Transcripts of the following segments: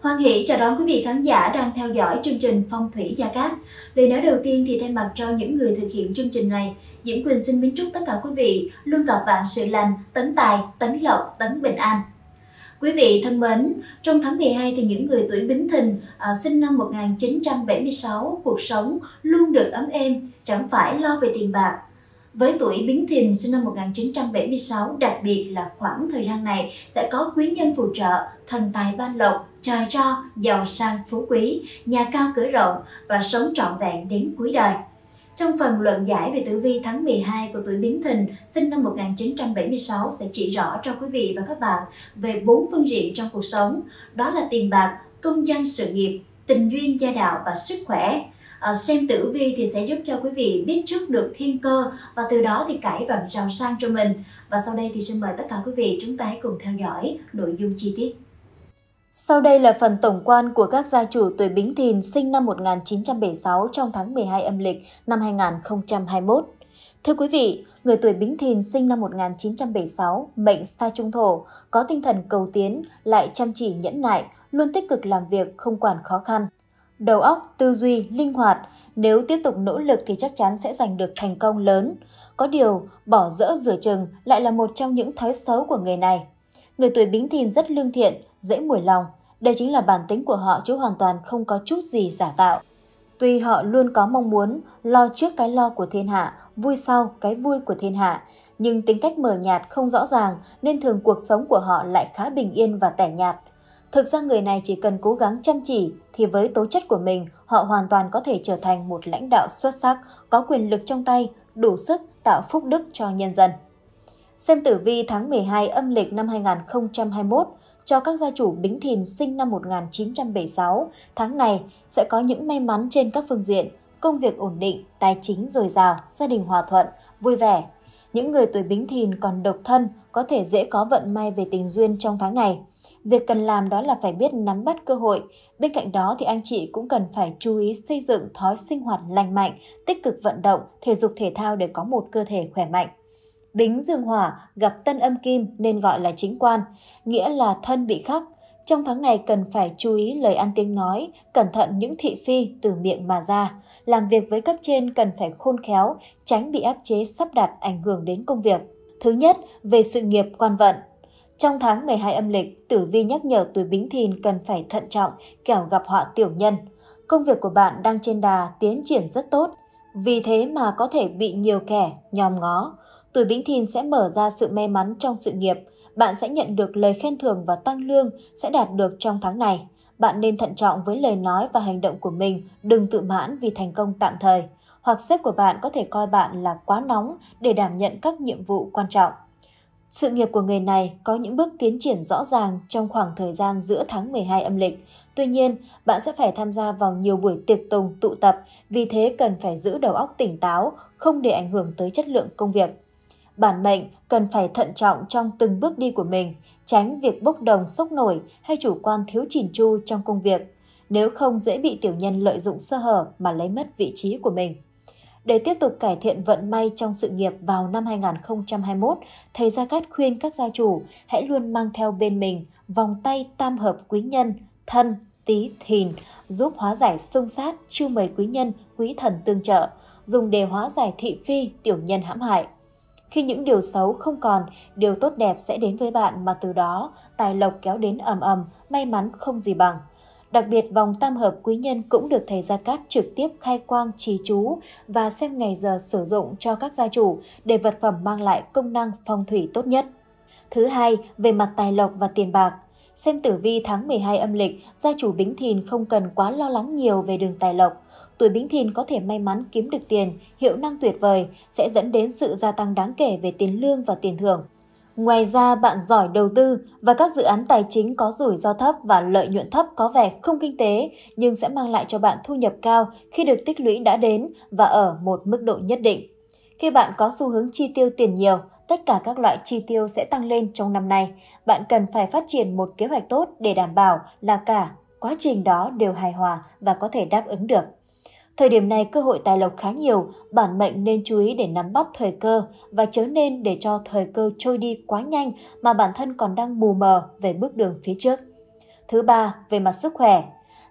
Hoan hỷ chào đón quý vị khán giả đang theo dõi chương trình Phong thủy Gia Cát. Lời nói đầu tiên thì thay mặt cho những người thực hiện chương trình này, Diễm Quỳnh xin kính chúc tất cả quý vị luôn gặp vạn sự lành, tấn tài, tấn lộc, tấn bình an. Quý vị thân mến, trong tháng 12 thì những người tuổi Bính Thìn à, sinh năm 1976 cuộc sống luôn được ấm êm, chẳng phải lo về tiền bạc, với tuổi Bính Thìn sinh năm 1976, đặc biệt là khoảng thời gian này sẽ có quý nhân phù trợ, thần tài ban lộc, trời cho, giàu sang phú quý, nhà cao cửa rộng và sống trọn vẹn đến cuối đời. Trong phần luận giải về tử vi tháng 12 của tuổi Bính Thìn sinh năm 1976 sẽ chỉ rõ cho quý vị và các bạn về bốn phương diện trong cuộc sống, đó là tiền bạc, công danh sự nghiệp, tình duyên gia đạo và sức khỏe. À, xem tử vi thì sẽ giúp cho quý vị biết trước được thiên cơ và từ đó thì cải vận giàu sang cho mình. Và sau đây thì xin mời tất cả quý vị chúng ta hãy cùng theo dõi nội dung chi tiết sau đây là phần tổng quan của các gia chủ tuổi Bính Thìn sinh năm 1976 trong tháng 12 âm lịch năm 2021. Thưa quý vị, người tuổi Bính Thìn sinh năm 1976, mệnh sa trung thổ, có tinh thần cầu tiến, lại chăm chỉ nhẫn nại, luôn tích cực làm việc, không quản khó khăn đầu óc, tư duy, linh hoạt. Nếu tiếp tục nỗ lực thì chắc chắn sẽ giành được thành công lớn. Có điều, bỏ dỡ rửa chừng lại là một trong những thói xấu của người này. Người tuổi bính thìn rất lương thiện, dễ mùi lòng. Đây chính là bản tính của họ chứ hoàn toàn không có chút gì giả tạo. Tuy họ luôn có mong muốn lo trước cái lo của thiên hạ, vui sau cái vui của thiên hạ, nhưng tính cách mờ nhạt không rõ ràng nên thường cuộc sống của họ lại khá bình yên và tẻ nhạt. Thực ra người này chỉ cần cố gắng chăm chỉ thì với tố chất của mình, họ hoàn toàn có thể trở thành một lãnh đạo xuất sắc, có quyền lực trong tay, đủ sức tạo phúc đức cho nhân dân. Xem tử vi tháng 12 âm lịch năm 2021 cho các gia chủ Bính Thìn sinh năm 1976, tháng này sẽ có những may mắn trên các phương diện, công việc ổn định, tài chính dồi dào, gia đình hòa thuận, vui vẻ. Những người tuổi Bính Thìn còn độc thân có thể dễ có vận may về tình duyên trong tháng này. Việc cần làm đó là phải biết nắm bắt cơ hội. Bên cạnh đó thì anh chị cũng cần phải chú ý xây dựng thói sinh hoạt lành mạnh, tích cực vận động, thể dục thể thao để có một cơ thể khỏe mạnh. Bính dương hỏa gặp tân âm kim nên gọi là chính quan, nghĩa là thân bị khắc. Trong tháng này cần phải chú ý lời ăn tiếng nói, cẩn thận những thị phi từ miệng mà ra. Làm việc với cấp trên cần phải khôn khéo, tránh bị áp chế sắp đặt ảnh hưởng đến công việc. Thứ nhất, về sự nghiệp quan vận. Trong tháng 12 âm lịch, tử vi nhắc nhở tuổi bính thìn cần phải thận trọng, kẻo gặp họa tiểu nhân. Công việc của bạn đang trên đà tiến triển rất tốt, vì thế mà có thể bị nhiều kẻ nhòm ngó. Tuổi bính thìn sẽ mở ra sự may mắn trong sự nghiệp, bạn sẽ nhận được lời khen thưởng và tăng lương sẽ đạt được trong tháng này. Bạn nên thận trọng với lời nói và hành động của mình, đừng tự mãn vì thành công tạm thời. Hoặc sếp của bạn có thể coi bạn là quá nóng để đảm nhận các nhiệm vụ quan trọng. Sự nghiệp của người này có những bước tiến triển rõ ràng trong khoảng thời gian giữa tháng 12 âm lịch. Tuy nhiên, bạn sẽ phải tham gia vào nhiều buổi tiệc tùng tụ tập, vì thế cần phải giữ đầu óc tỉnh táo, không để ảnh hưởng tới chất lượng công việc. Bản mệnh cần phải thận trọng trong từng bước đi của mình, tránh việc bốc đồng sốc nổi hay chủ quan thiếu chỉn chu trong công việc. Nếu không dễ bị tiểu nhân lợi dụng sơ hở mà lấy mất vị trí của mình. Để tiếp tục cải thiện vận may trong sự nghiệp vào năm 2021, thầy Gia Cát khuyên các gia chủ hãy luôn mang theo bên mình vòng tay tam hợp quý nhân, thân, tí, thìn, giúp hóa giải xung sát, chiêu mời quý nhân, quý thần tương trợ, dùng để hóa giải thị phi, tiểu nhân hãm hại. Khi những điều xấu không còn, điều tốt đẹp sẽ đến với bạn mà từ đó tài lộc kéo đến ầm ầm, may mắn không gì bằng. Đặc biệt vòng tam hợp quý nhân cũng được thầy Gia Cát trực tiếp khai quang trì chú và xem ngày giờ sử dụng cho các gia chủ để vật phẩm mang lại công năng phong thủy tốt nhất. Thứ hai, về mặt tài lộc và tiền bạc. Xem tử vi tháng 12 âm lịch, gia chủ Bính Thìn không cần quá lo lắng nhiều về đường tài lộc. Tuổi Bính Thìn có thể may mắn kiếm được tiền, hiệu năng tuyệt vời, sẽ dẫn đến sự gia tăng đáng kể về tiền lương và tiền thưởng. Ngoài ra, bạn giỏi đầu tư và các dự án tài chính có rủi ro thấp và lợi nhuận thấp có vẻ không kinh tế nhưng sẽ mang lại cho bạn thu nhập cao khi được tích lũy đã đến và ở một mức độ nhất định. Khi bạn có xu hướng chi tiêu tiền nhiều, tất cả các loại chi tiêu sẽ tăng lên trong năm nay. Bạn cần phải phát triển một kế hoạch tốt để đảm bảo là cả quá trình đó đều hài hòa và có thể đáp ứng được. Thời điểm này cơ hội tài lộc khá nhiều, bản mệnh nên chú ý để nắm bắt thời cơ và chớ nên để cho thời cơ trôi đi quá nhanh mà bản thân còn đang mù mờ về bước đường phía trước. Thứ ba, về mặt sức khỏe.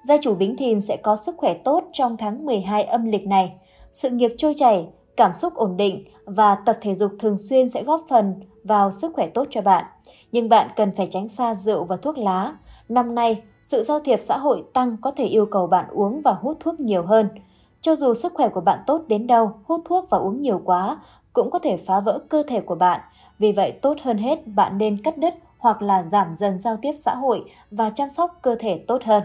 Gia chủ Bính Thìn sẽ có sức khỏe tốt trong tháng 12 âm lịch này. Sự nghiệp trôi chảy, cảm xúc ổn định và tập thể dục thường xuyên sẽ góp phần vào sức khỏe tốt cho bạn. Nhưng bạn cần phải tránh xa rượu và thuốc lá. Năm nay, sự giao thiệp xã hội tăng có thể yêu cầu bạn uống và hút thuốc nhiều hơn. Cho dù sức khỏe của bạn tốt đến đâu, hút thuốc và uống nhiều quá cũng có thể phá vỡ cơ thể của bạn. Vì vậy, tốt hơn hết bạn nên cắt đứt hoặc là giảm dần giao tiếp xã hội và chăm sóc cơ thể tốt hơn.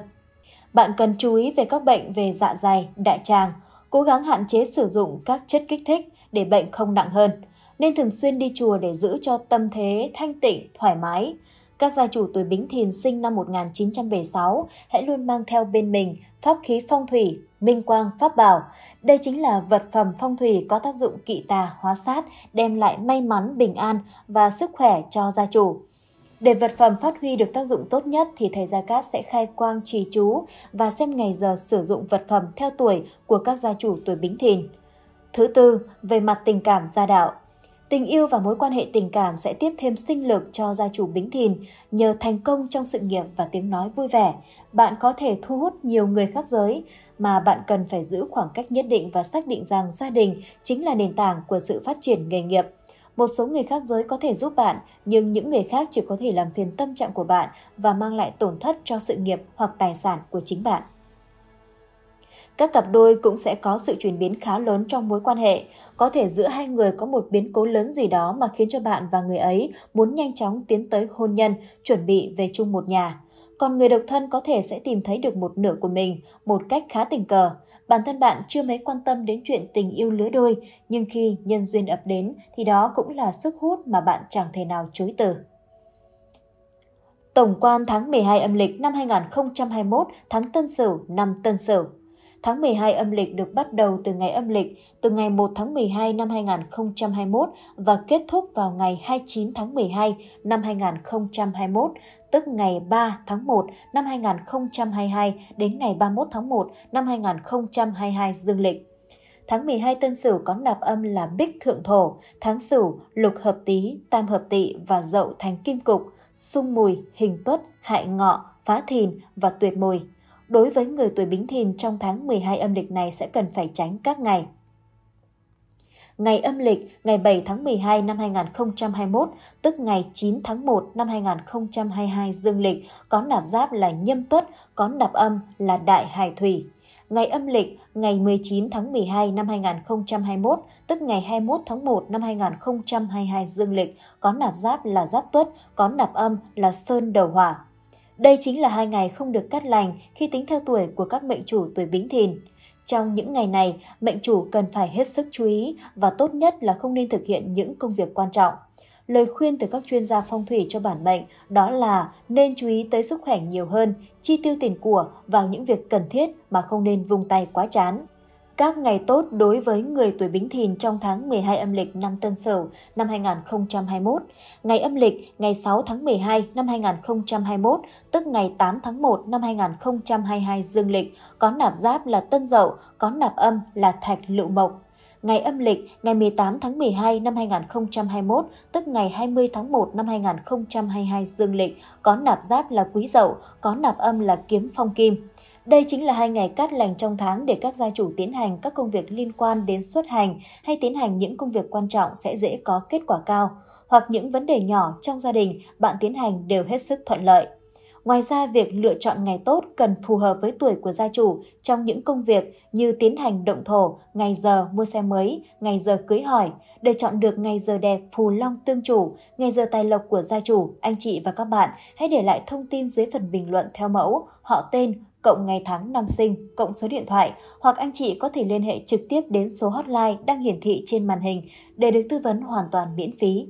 Bạn cần chú ý về các bệnh về dạ dày, đại tràng, cố gắng hạn chế sử dụng các chất kích thích để bệnh không nặng hơn. Nên thường xuyên đi chùa để giữ cho tâm thế thanh tịnh, thoải mái. Các gia chủ tuổi Bính Thìn sinh năm 1976 hãy luôn mang theo bên mình pháp khí phong thủy, minh quang, pháp bảo. Đây chính là vật phẩm phong thủy có tác dụng kỵ tà, hóa sát, đem lại may mắn, bình an và sức khỏe cho gia chủ. Để vật phẩm phát huy được tác dụng tốt nhất thì thầy Gia Cát sẽ khai quang trì chú và xem ngày giờ sử dụng vật phẩm theo tuổi của các gia chủ tuổi Bính Thìn. Thứ tư, về mặt tình cảm gia đạo. Tình yêu và mối quan hệ tình cảm sẽ tiếp thêm sinh lực cho gia chủ Bính Thìn nhờ thành công trong sự nghiệp và tiếng nói vui vẻ. Bạn có thể thu hút nhiều người khác giới mà bạn cần phải giữ khoảng cách nhất định và xác định rằng gia đình chính là nền tảng của sự phát triển nghề nghiệp. Một số người khác giới có thể giúp bạn, nhưng những người khác chỉ có thể làm phiền tâm trạng của bạn và mang lại tổn thất cho sự nghiệp hoặc tài sản của chính bạn. Các cặp đôi cũng sẽ có sự chuyển biến khá lớn trong mối quan hệ. Có thể giữa hai người có một biến cố lớn gì đó mà khiến cho bạn và người ấy muốn nhanh chóng tiến tới hôn nhân, chuẩn bị về chung một nhà. Còn người độc thân có thể sẽ tìm thấy được một nửa của mình một cách khá tình cờ. Bản thân bạn chưa mấy quan tâm đến chuyện tình yêu lứa đôi, nhưng khi nhân duyên ập đến thì đó cũng là sức hút mà bạn chẳng thể nào chối từ. Tổng quan tháng 12 âm lịch năm 2021, tháng Tân Sửu, năm Tân Sửu. Tháng 12 âm lịch được bắt đầu từ ngày âm lịch, từ ngày 1 tháng 12 năm 2021 và kết thúc vào ngày 29 tháng 12 năm 2021, tức ngày 3 tháng 1 năm 2022 đến ngày 31 tháng 1 năm 2022 dương lịch. Tháng 12 Tân Sửu có nạp âm là Bích Thượng Thổ, tháng Sửu, Lục Hợp Tý, Tam Hợp Tỵ và Dậu thành Kim Cục, Xung Mùi, Hình Tuất, Hại Ngọ, Phá Thìn và Tuyệt Mùi. Đối với người tuổi Bính Thìn trong tháng 12 âm lịch này sẽ cần phải tránh các ngày. Ngày âm lịch ngày 7 tháng 12 năm 2021, tức ngày 9 tháng 1 năm 2022 dương lịch, có nạp giáp là nhâm tuất, có nạp âm là đại hải thủy. Ngày âm lịch ngày 19 tháng 12 năm 2021, tức ngày 21 tháng 1 năm 2022 dương lịch, có nạp giáp là giáp tuất, có nạp âm là sơn đầu hỏa. Đây chính là hai ngày không được cắt lành khi tính theo tuổi của các mệnh chủ tuổi Bính Thìn. Trong những ngày này, mệnh chủ cần phải hết sức chú ý và tốt nhất là không nên thực hiện những công việc quan trọng. Lời khuyên từ các chuyên gia phong thủy cho bản mệnh đó là nên chú ý tới sức khỏe nhiều hơn, chi tiêu tiền của vào những việc cần thiết mà không nên vung tay quá chán. Các ngày tốt đối với người tuổi Bính Thìn trong tháng 12 âm lịch năm Tân Sửu năm 2021. Ngày âm lịch ngày 6 tháng 12 năm 2021, tức ngày 8 tháng 1 năm 2022 dương lịch, có nạp giáp là Tân Dậu, có nạp âm là Thạch Lựu Mộc. Ngày âm lịch ngày 18 tháng 12 năm 2021, tức ngày 20 tháng 1 năm 2022 dương lịch, có nạp giáp là Quý Dậu, có nạp âm là Kiếm Phong Kim. Đây chính là hai ngày cát lành trong tháng để các gia chủ tiến hành các công việc liên quan đến xuất hành hay tiến hành những công việc quan trọng sẽ dễ có kết quả cao, hoặc những vấn đề nhỏ trong gia đình bạn tiến hành đều hết sức thuận lợi. Ngoài ra, việc lựa chọn ngày tốt cần phù hợp với tuổi của gia chủ trong những công việc như tiến hành động thổ, ngày giờ mua xe mới, ngày giờ cưới hỏi. Để chọn được ngày giờ đẹp phù long tương chủ, ngày giờ tài lộc của gia chủ, anh chị và các bạn hãy để lại thông tin dưới phần bình luận theo mẫu, họ tên, cộng ngày tháng năm sinh, cộng số điện thoại, hoặc anh chị có thể liên hệ trực tiếp đến số hotline đang hiển thị trên màn hình để được tư vấn hoàn toàn miễn phí.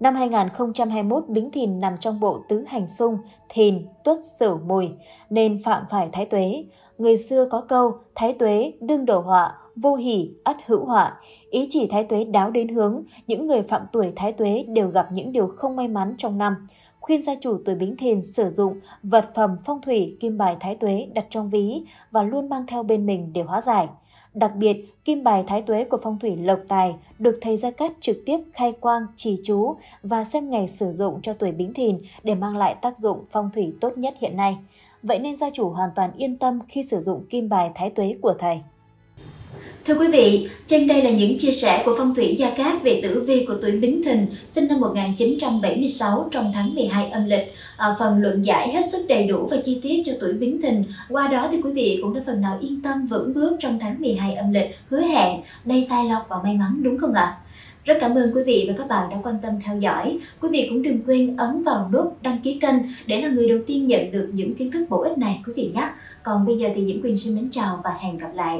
Năm 2021, Bính Thìn nằm trong bộ tứ hành xung, thìn, tuất, sửu, mùi, nên phạm phải thái tuế. Người xưa có câu, thái tuế, đương đổ họa, vô hỷ, ắt hữu họa. Ý chỉ thái tuế đáo đến hướng, những người phạm tuổi thái tuế đều gặp những điều không may mắn trong năm khuyên gia chủ tuổi Bính Thìn sử dụng vật phẩm phong thủy kim bài thái tuế đặt trong ví và luôn mang theo bên mình để hóa giải. Đặc biệt, kim bài thái tuế của phong thủy lộc tài được thầy Gia Cát trực tiếp khai quang, trì chú và xem ngày sử dụng cho tuổi Bính Thìn để mang lại tác dụng phong thủy tốt nhất hiện nay. Vậy nên gia chủ hoàn toàn yên tâm khi sử dụng kim bài thái tuế của thầy. Thưa quý vị, trên đây là những chia sẻ của phong thủy Gia Cát về tử vi của tuổi Bính Thìn sinh năm 1976 trong tháng 12 âm lịch. À, phần luận giải hết sức đầy đủ và chi tiết cho tuổi Bính Thìn. Qua đó thì quý vị cũng đã phần nào yên tâm vững bước trong tháng 12 âm lịch, hứa hẹn đầy tài lộc và may mắn đúng không ạ? Rất cảm ơn quý vị và các bạn đã quan tâm theo dõi. Quý vị cũng đừng quên ấn vào nút đăng ký kênh để là người đầu tiên nhận được những kiến thức bổ ích này quý vị nhé. Còn bây giờ thì Diễm Quỳnh xin mến chào và hẹn gặp lại.